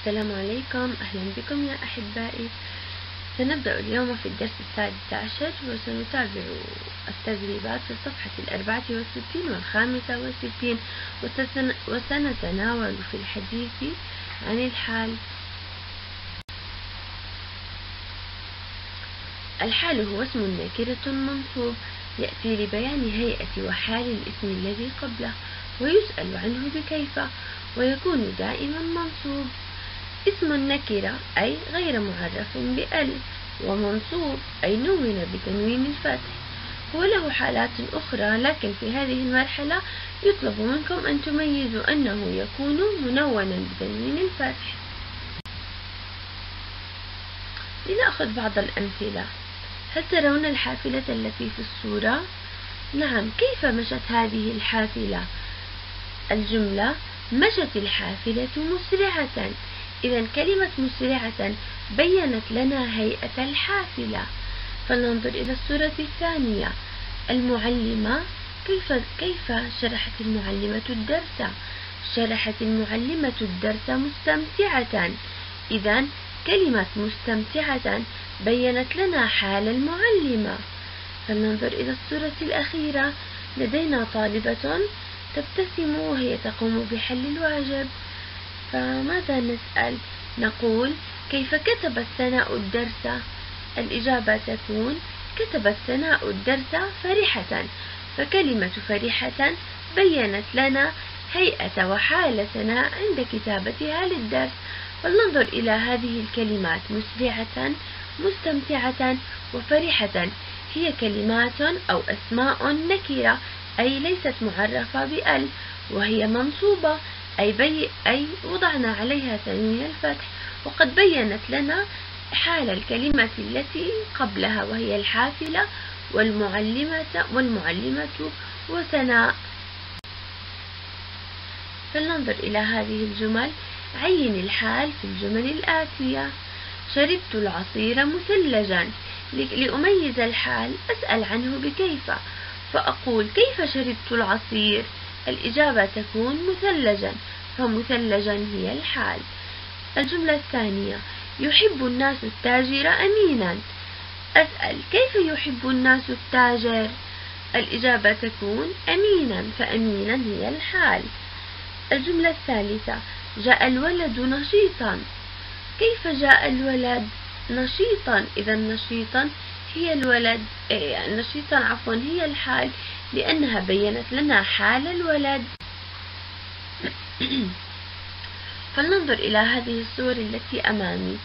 السلام عليكم. أهلا بكم يا أحبائي. سنبدأ اليوم في الدرس السادس عشر وسنتابع التدريبات في الصفحة الأربعة والستين والخامسة والستين وسنتناول في الحديث عن الحال. الحال هو اسم نكرة منصوب. يأتي لبيان هيئة وحال الاسم الذي قبله ويسأل عنه بكيف ويكون دائما منصوب. اسم النكرة أي غير معرف بألف ومنصوب أي نون بتنوين الفتح وله حالات أخرى لكن في هذه المرحلة يطلب منكم أن تميزوا أنه يكون منونا بتنوين الفتح لنأخذ بعض الأمثلة هل ترون الحافلة التي في الصورة؟ نعم كيف مشت هذه الحافلة؟ الجملة مشت الحافلة مسرعة إذا كلمة مسرعة بينت لنا هيئة الحافلة. فلننظر إلى الصورة الثانية. المعلمة كيف كيف شرحت المعلمة الدرس؟ شرحت المعلمة الدرس مستمتعة. إذا كلمة مستمتعة بينت لنا حال المعلمة. فلننظر إلى الصورة الأخيرة. لدينا طالبة تبتسم وهي تقوم بحل الواجب. فماذا نسأل؟ نقول كيف كتبت سناء الدرس؟ الإجابة تكون كتبت سناء الدرس فرحة فكلمة فرحة بينت لنا هيئة وحال سناء عند كتابتها للدرس. فلننظر إلى هذه الكلمات مسرعة مستمتعة وفرحة هي كلمات أو أسماء نكرة أي ليست معرفة بأل وهي منصوبة. أي, بي أي وضعنا عليها تنوين الفتح وقد بينت لنا حال الكلمة التي قبلها وهي الحافلة والمعلمة والمعلمة وسناء فلننظر إلى هذه الجمل. عين الحال في الجمل الآتية. شربت العصير مثلجا. لأميز الحال أسأل عنه بكيف. فأقول كيف شربت العصير؟ الإجابة تكون مثلجا فمثلجا هي الحال. الجملة الثانية يحب الناس التاجر أمينا. أسأل كيف يحب الناس التاجر؟ الإجابة تكون أمينا فأمينا هي الحال. الجملة الثالثة جاء الولد نشيطا. كيف جاء الولد نشيطا؟ إذا نشيطا هي الولد إيه، نشيطا عفوا هي الحال لأنها بينت لنا حال الولد. فلننظر إلى هذه الصور التي أمامي.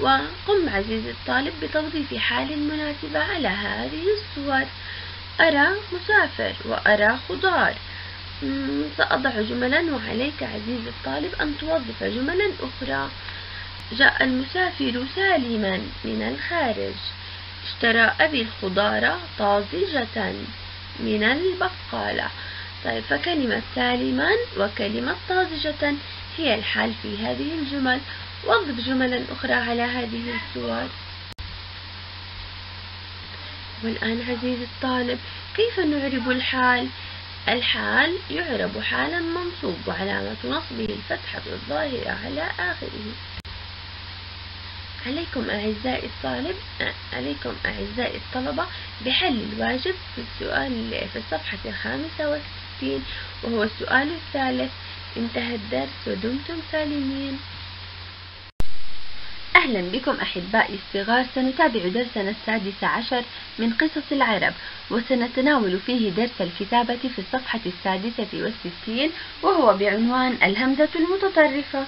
وقم عزيزي الطالب بتوظيف حال مناسبة على هذه الصور. أرى مسافر وأرى خضار. سأضع جملا وعليك عزيزي الطالب أن توظف جملا أخرى. جاء المسافر سالما من الخارج. اشترى أبي الخضار طازجة من البقالة طيب فكلمة سالما وكلمة طازجة هي الحال في هذه الجمل. وضف جملا أخرى على هذه الصور والآن عزيزي الطالب كيف نعرب الحال؟ الحال يعرب حالا منصوب وعلامة نصبه الفتحة الظاهرة على آخره. عليكم أعزائي الطالب عليكم أعزائي الطلبة بحل الواجب في السؤال في الصفحة الخامسة والستين وهو السؤال الثالث انتهى الدرس ودمتم سالمين. أهلا بكم أحبائي الصغار سنتابع درسنا السادس عشر من قصص العرب وسنتناول فيه درس الكتابة في الصفحة السادسة والستين وهو بعنوان الهمزة المتطرفة.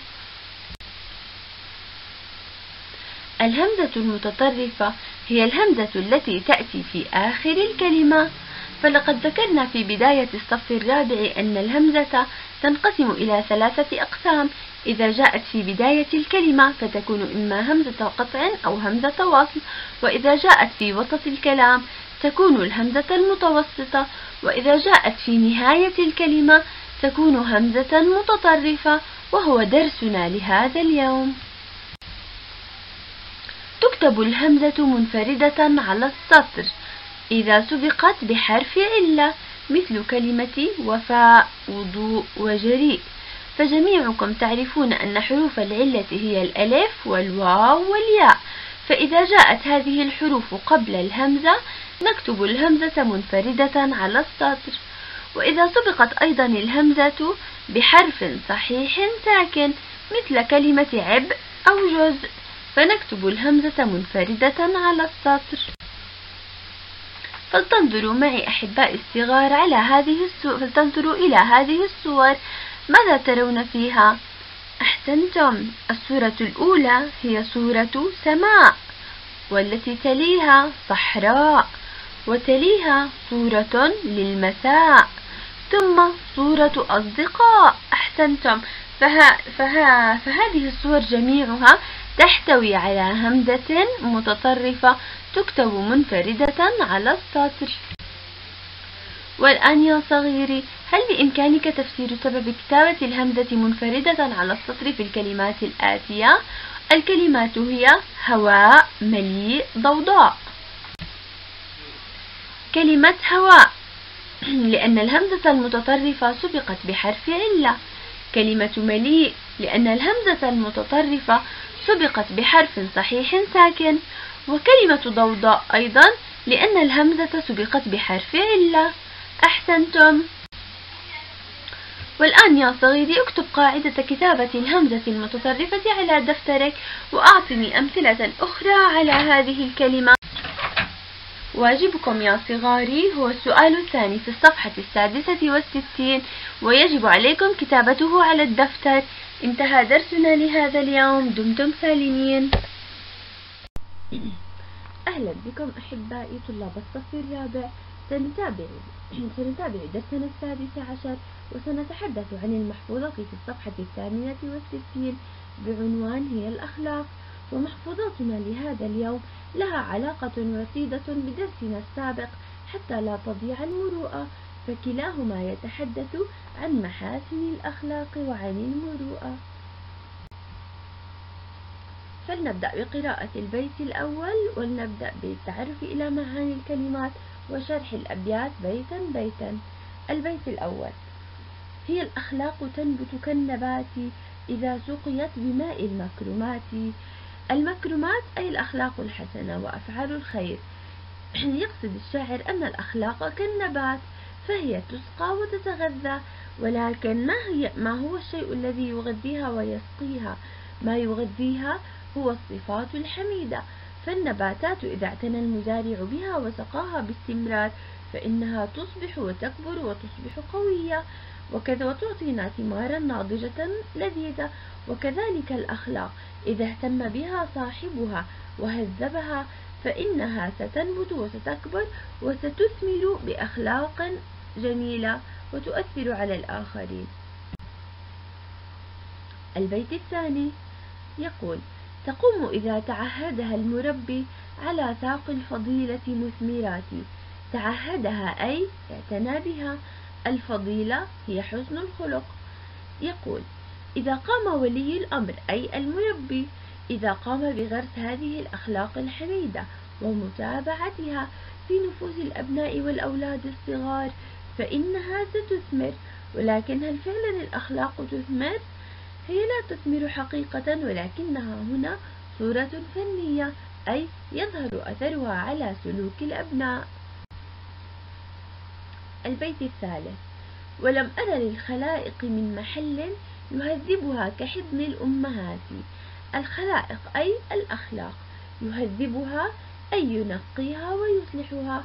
الهمزة المتطرفة هي الهمزة التي تأتي في آخر الكلمة. فلقد ذكرنا في بداية الصف الرابع أن الهمزة تنقسم إلى ثلاثة أقسام. إذا جاءت في بداية الكلمة فتكون إما همزة قطع أو همزة وصل. وإذا جاءت في وسط الكلام تكون الهمزة المتوسطة. وإذا جاءت في نهاية الكلمة تكون همزة متطرفة. وهو درسنا لهذا اليوم. تكتب الهمزة منفردة على السطر. إذا سبقت بحرف علة مثل كلمة وفاء وضوء وجريء. فجميعكم تعرفون أن حروف العلة هي الألف والواو والياء. فإذا جاءت هذه الحروف قبل الهمزة نكتب الهمزة منفردة على السطر. وإذا سبقت أيضا الهمزة بحرف صحيح ساكن مثل كلمة عبء أو جزء. فنكتب الهمزة منفردة على السطر. فلتنظروا معي أحبائي الصغار على هذه الصور فلتنظروا إلى هذه الصور. ماذا ترون فيها؟ أحسنتم. الصورة الأولى هي صورة سماء والتي تليها صحراء وتليها صورة للمساء ثم صورة أصدقاء. أحسنتم. فها فها فهذه الصور جميعها تحتوي على همزة متطرفة تكتب منفردة على السطر. والآن يا صغيري هل بإمكانك تفسير سبب كتابة الهمزة منفردة على السطر في الكلمات الآتية؟ الكلمات هي هواء مليء ضوضاء. كلمة هواء لأن الهمزة المتطرفة سبقت بحرف علة. كلمة مليء لأن الهمزة المتطرفة سبقت بحرف صحيح ساكن وكلمة ضوضاء أيضا لأن الهمزة سبقت بحرف علة أحسنتم. والآن يا صغيري اكتب قاعدة كتابة الهمزة المتطرفة على دفترك وأعطني أمثلة أخرى على هذه الكلمة. واجبكم يا صغاري هو السؤال الثاني في الصفحة السادسة والستين ويجب عليكم كتابته على الدفتر. انتهى درسنا لهذا اليوم. دمتم سالمين. أهلا بكم أحبائي طلاب الصف الرابع. سنتابع سنتابع درسنا السادس عشر وسنتحدث عن المحفوظة في الصفحة الثامنة والستين بعنوان هي الأخلاق. ومحفوظاتنا لهذا اليوم لها علاقة وطيدة بدرسنا السابق حتى لا تضيع المروءة فكلاهما يتحدث عن محاسن الأخلاق وعن المروءة. فلنبدأ بقراءة البيت الأول ولنبدأ بالتعرف إلى معاني الكلمات وشرح الأبيات بيتا بيتا. البيت الأول. هي الأخلاق تنبت كالنبات إذا سقيت بماء المكرمات. المكرمات أي الأخلاق الحسنة وأفعال الخير. يقصد الشاعر أن الأخلاق كالنبات فهي تسقى وتتغذى ولكن ما, هي ما هو الشيء الذي يغذيها ويسقيها؟ ما يغذيها هو الصفات الحميدة. فالنباتات إذا اعتنى المزارع بها وسقاها باستمرار فإنها تصبح وتكبر وتصبح قوية. وكذا وتعطينا ثمارا ناضجة لذيذة. وكذلك الأخلاق. إذا اهتم بها صاحبها وهذبها فإنها ستنبت وستكبر وستثمر بأخلاق جميلة وتؤثر على الآخرين. البيت الثاني يقول تقوم إذا تعهدها المربي على ساق الفضيلة مثمرات تعهدها أي اعتنى بها. الفضيلة هي حسن الخلق. يقول إذا قام ولي الأمر أي المربي إذا قام بغرس هذه الأخلاق الحميدة ومتابعتها في نفوس الأبناء والأولاد الصغار فإنها ستثمر ولكن هل فعلا الأخلاق تثمر؟ هي لا تثمر حقيقة ولكنها هنا صورة فنية أي يظهر أثرها على سلوك الأبناء البيت الثالث ولم أر للخلائق من محل يهذبها كحضن الأمهات. الخلائق أي الأخلاق. يهذبها أي ينقيها ويصلحها.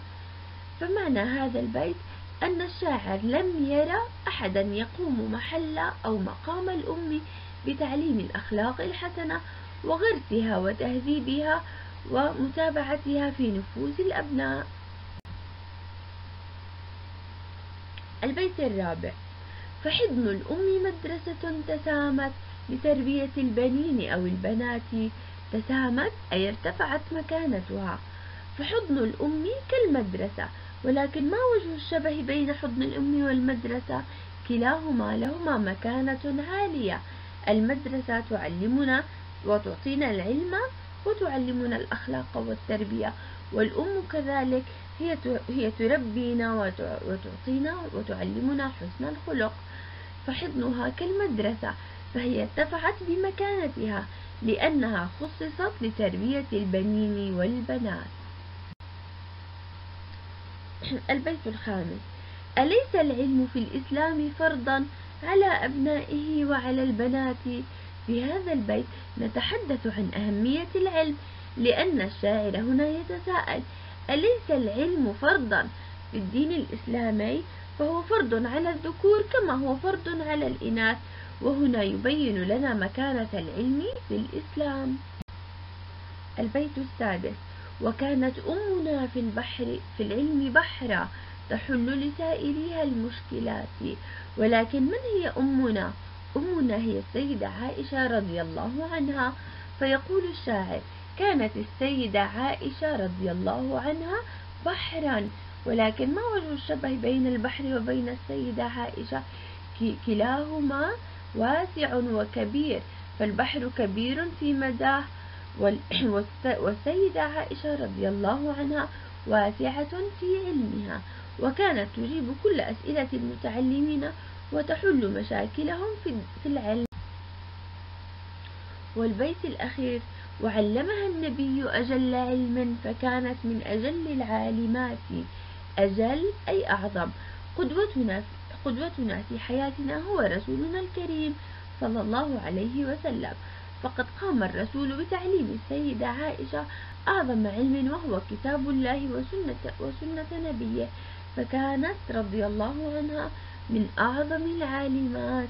فمعنى هذا البيت أن الشاعر لم يرى أحدا يقوم محل أو مقام الأم بتعليم الأخلاق الحسنة وغرسها وتهذيبها ومتابعتها في نفوس الأبناء. البيت الرابع. فحضن الأم مدرسة تسامت لتربية البنين أو البنات تسامت أي ارتفعت مكانتها. فحضن الأم كالمدرسة ولكن ما وجه الشبه بين حضن الأم والمدرسة؟ كلاهما لهما مكانة عالية المدرسة تعلمنا وتعطينا العلم وتعلمنا الأخلاق والتربية والأم كذلك هي هي تربينا وتعطينا وتعلمنا حسن الخلق. فحضنها كالمدرسة فهي ارتفعت بمكانتها لأنها خصصت لتربية البنين والبنات. البيت الخامس. أليس العلم في الإسلام فرضا على أبنائه وعلى البنات؟ في هذا البيت نتحدث عن أهمية العلم لأن الشاعر هنا يتساءل أليس العلم فرضا في الدين الإسلامي فهو فرض على الذكور كما هو فرض على الإناث. وهنا يبين لنا مكانة العلم في الإسلام. البيت السادس. وكانت أمنا في البحر في العلم بحرا تحل لسائرها المشكلات. ولكن من هي أمنا؟ أمنا هي السيدة عائشة رضي الله عنها. فيقول الشاعر كانت السيدة عائشة رضي الله عنها بحرا ولكن ما وجه الشبه بين البحر وبين السيدة عائشة؟ كلاهما واسع وكبير فالبحر كبير في مداه والسيدة عائشة رضي الله عنها واسعة في علمها وكانت تجيب كل أسئلة المتعلمين وتحل مشاكلهم في العلم. والبيت الأخير وعلمها النبي أجل علما فكانت من أجل العالمات. أجل أي أعظم. قدوتنا قدوتنا في حياتنا هو رسولنا الكريم صلى الله عليه وسلم. فقد قام الرسول بتعليم السيدة عائشة أعظم علم وهو كتاب الله وسنة, وسنة نبيه. فكانت رضي الله عنها من أعظم العالمات.